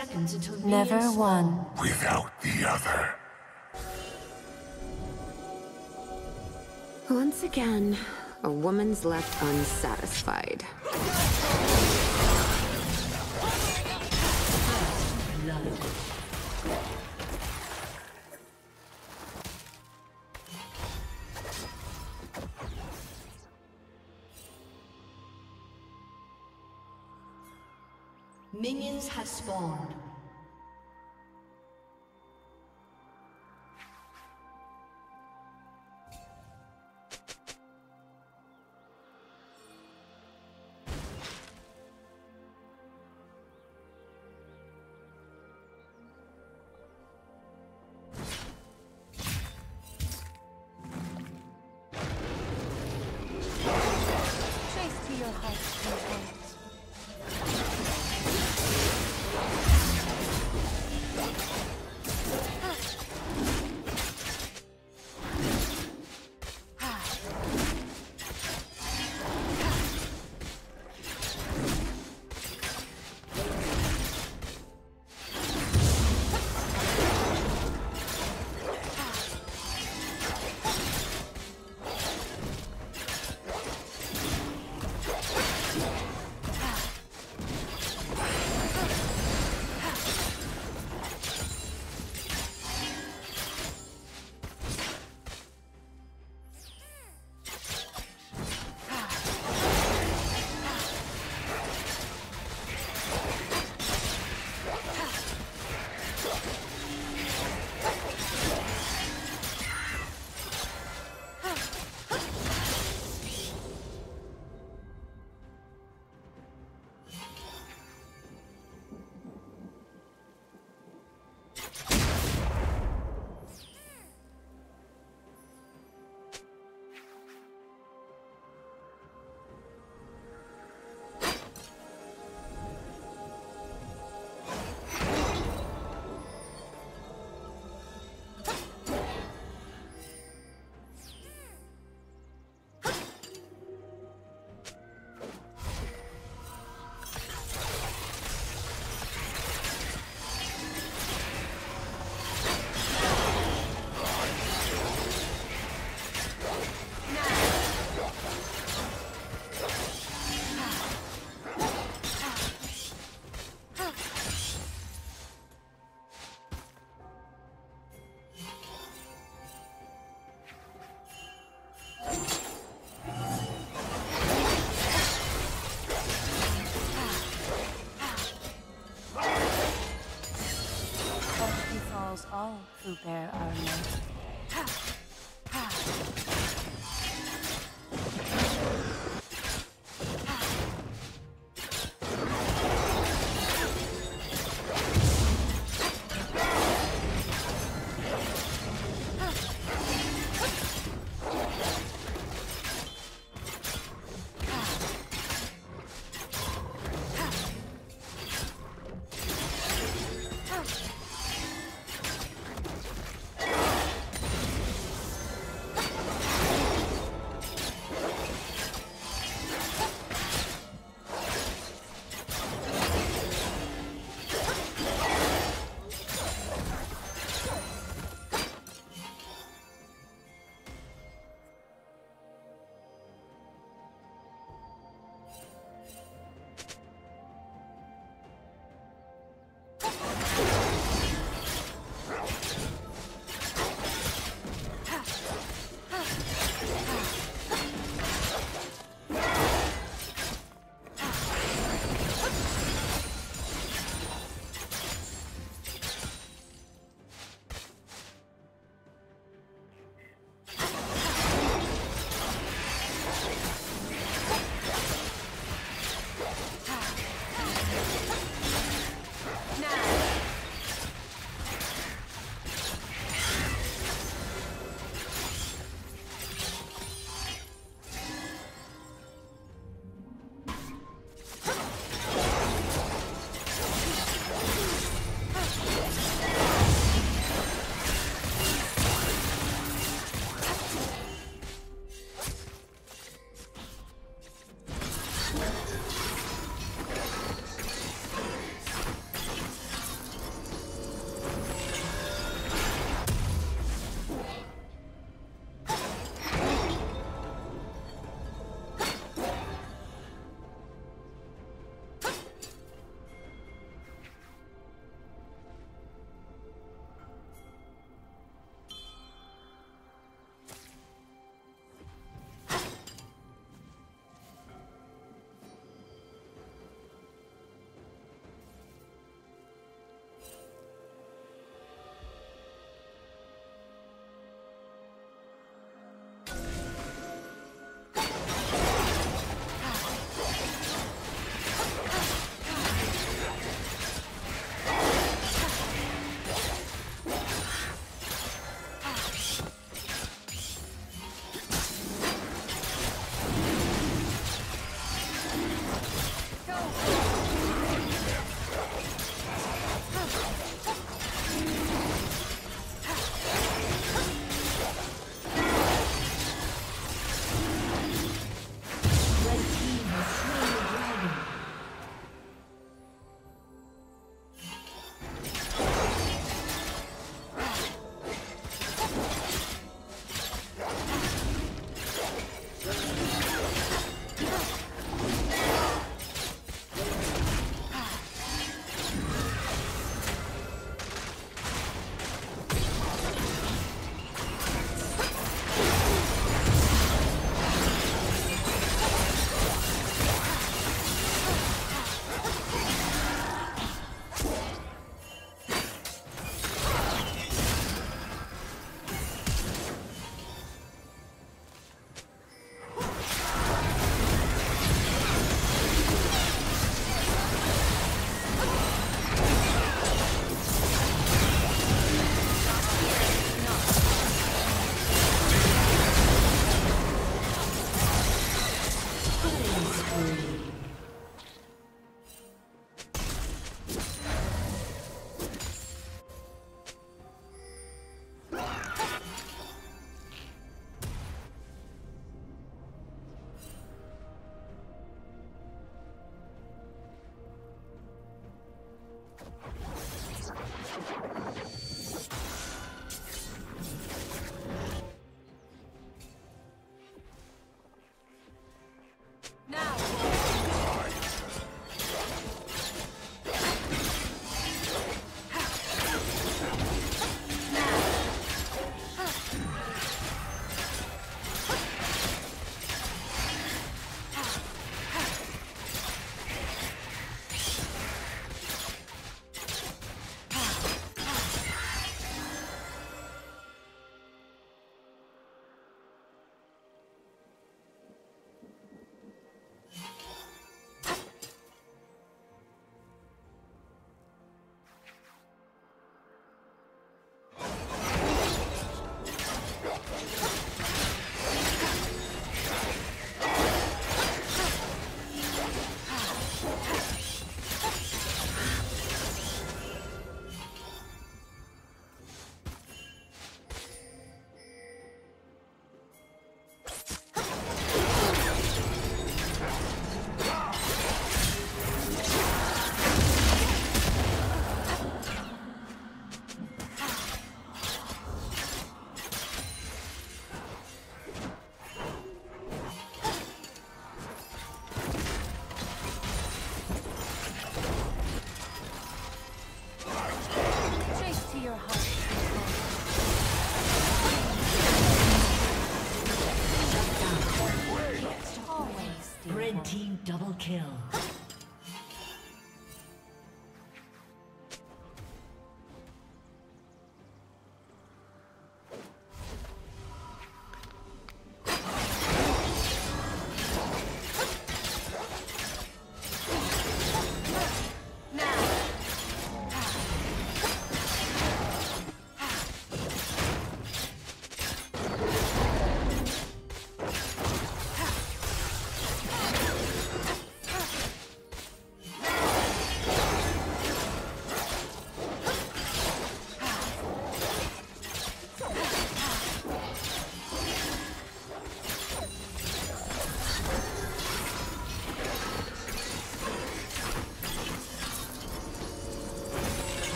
seconds until Never minions one. without the other. Once again, a woman's left unsatisfied. Minions have spawned. Trace to your heart's content.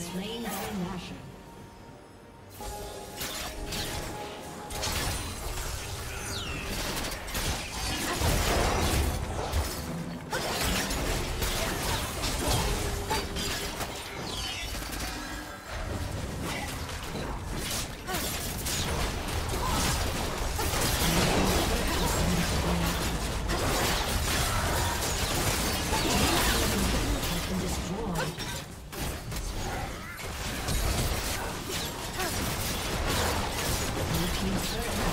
Slain. Turret